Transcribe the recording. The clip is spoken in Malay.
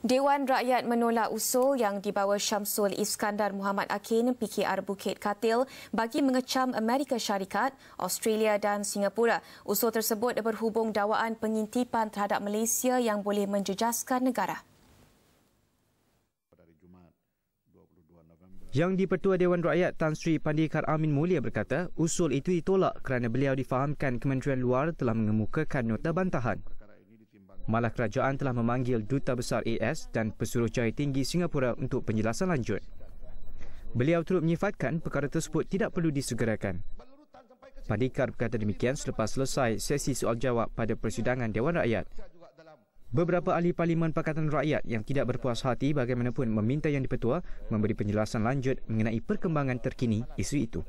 Dewan Rakyat menolak usul yang dibawa Syamsul Iskandar Muhammad Akin PKR Bukit Katil bagi mengecam Amerika Syarikat, Australia dan Singapura. Usul tersebut berhubung dakwaan pengintipan terhadap Malaysia yang boleh menjejaskan negara. Yang di-Pertua Dewan Rakyat Tan Sri Pandikar Amin Mulia berkata, usul itu ditolak kerana beliau difahamkan Kementerian Luar telah mengemukakan nota bantahan malah kerajaan telah memanggil Duta Besar AS dan Pesuruhjaya Tinggi Singapura untuk penjelasan lanjut. Beliau turut menyifatkan perkara tersebut tidak perlu disegerakan. Padikar berkata demikian selepas selesai sesi soal jawab pada persidangan Dewan Rakyat. Beberapa ahli Parlimen Pakatan Rakyat yang tidak berpuas hati bagaimanapun meminta yang dipetua memberi penjelasan lanjut mengenai perkembangan terkini isu itu.